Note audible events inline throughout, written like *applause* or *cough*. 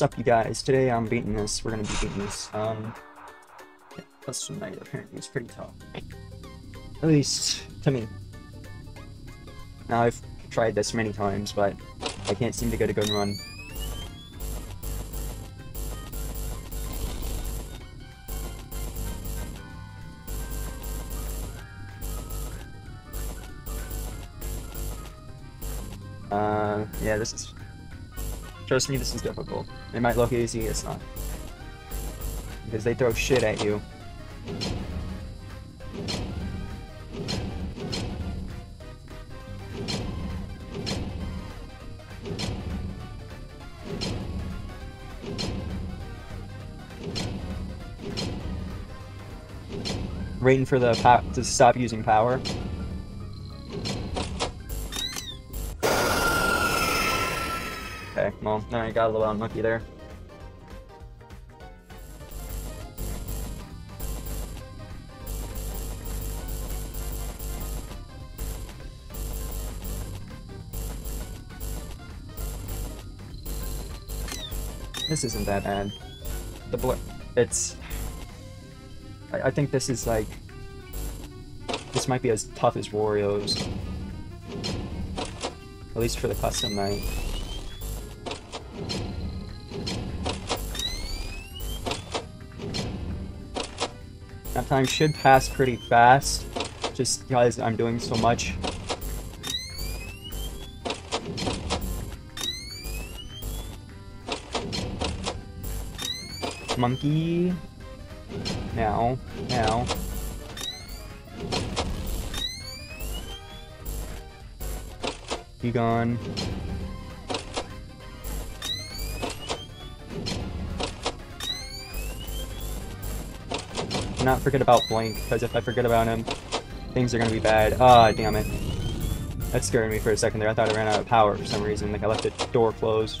What's up, you guys? Today I'm beating this. We're gonna be beating this. Um, yeah, plus Night apparently is pretty tough. At least to me. Now I've tried this many times, but I can't seem to get a good run. Uh, yeah, this is... Trust me, this is difficult. It might look easy, it's not. Because they throw shit at you. Waiting for the to stop using power. Well, I got a little unlucky there. This isn't that bad. The bl it's... I, I think this is like... This might be as tough as Wario's. At least for the custom Night. That time should pass pretty fast, just because I'm doing so much. Monkey. Now. Now. Be gone. Not forget about Blink, because if I forget about him, things are gonna be bad. Ah, oh, damn it. That scared me for a second there. I thought I ran out of power for some reason. Like I left the door closed.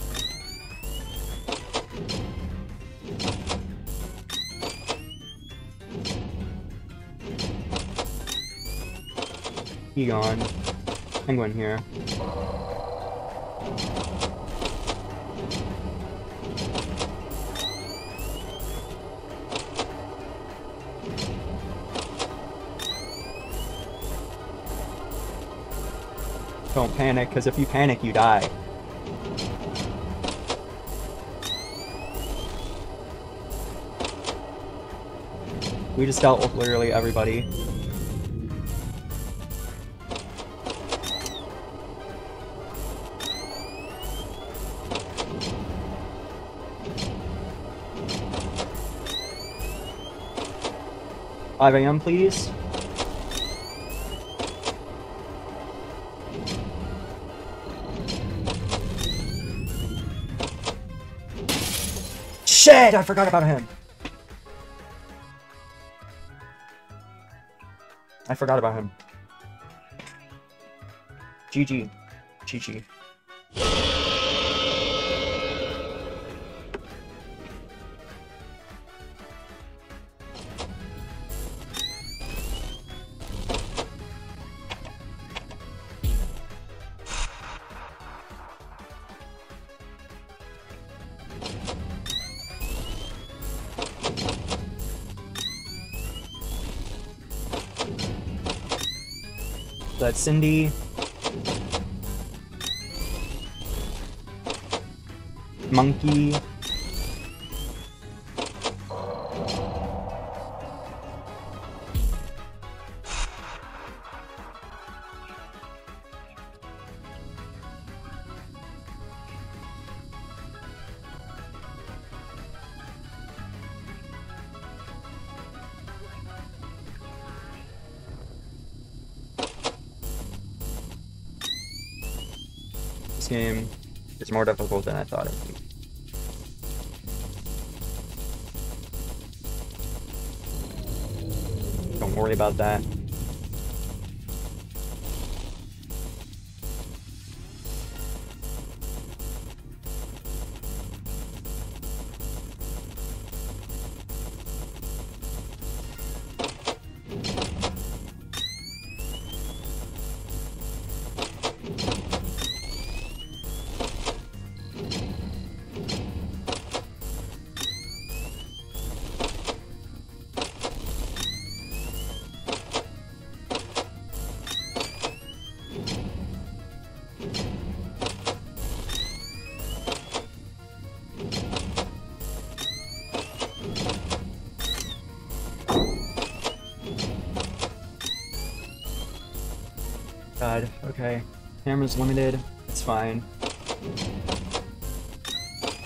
Egon. Penguin here. Panic, because if you panic, you die. We just dealt with literally everybody. Five AM, please. Shit! I forgot about him! I forgot about him. GG. GG. That's Cindy. Monkey. Game is more difficult than I thought it would be. Don't worry about that. Okay. Camera's limited. It's fine.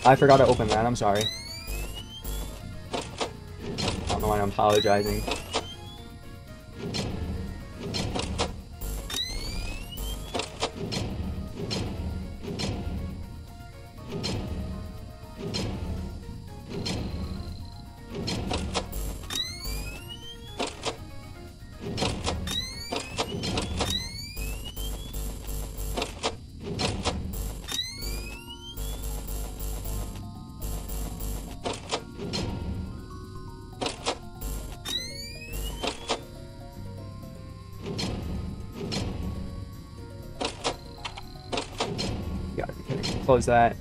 I forgot to open that. I'm sorry. I don't know why I'm apologizing. Close that.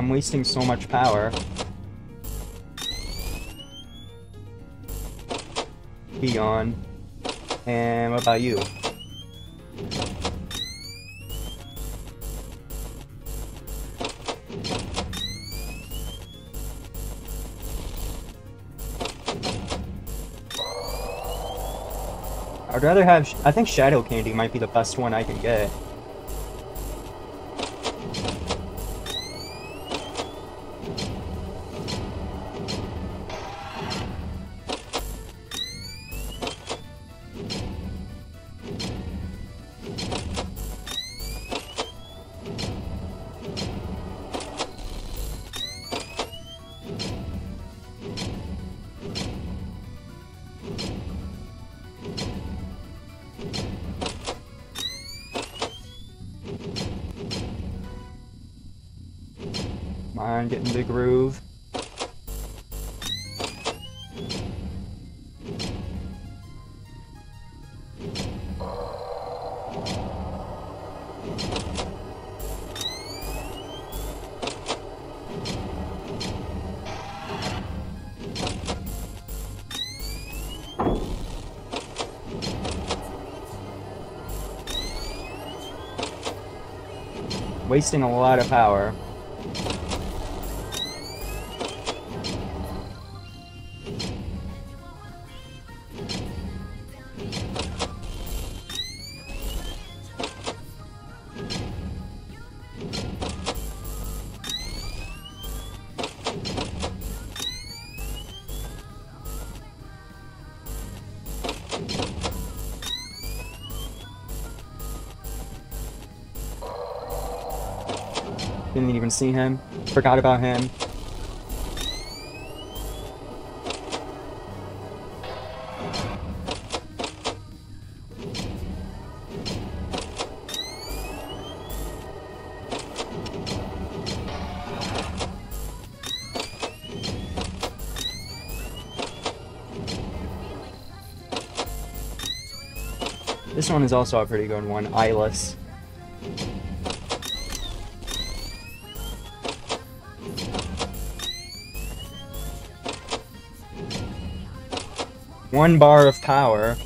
I'm wasting so much power. Be on. And what about you? I'd rather have. I think Shadow Candy might be the best one I can get. Come on, get in the groove. Wasting a lot of power. Didn't even see him. Forgot about him. This one is also a pretty good one, Eyeless. One bar of power.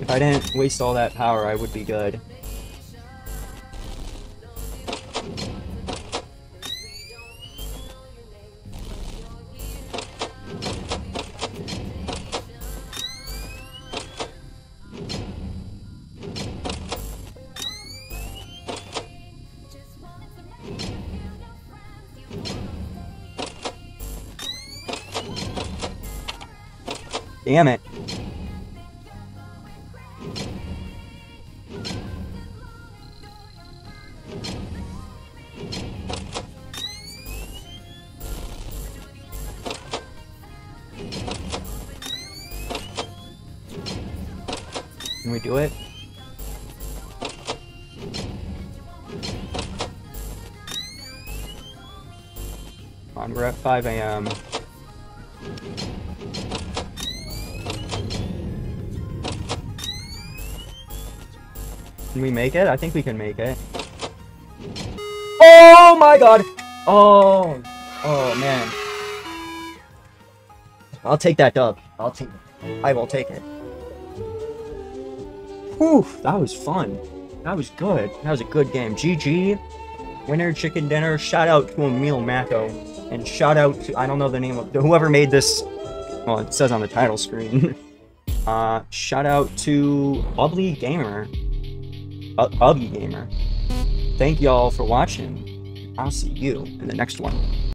If I didn't waste all that power, I would be good. Damn it. Can we do it? Come on, we're at 5 a.m. Can we make it? I think we can make it. Oh my god! Oh, oh man. I'll take that dub. I'll take it. I will take it. Whew, that was fun. That was good. That was a good game. GG. Winner chicken dinner. Shout out to Emil Macko. And shout out to, I don't know the name of, whoever made this. Well, it says on the title screen. *laughs* uh, shout out to Bubbly Gamer. Bu Bubby Gamer. Thank y'all for watching. I'll see you in the next one.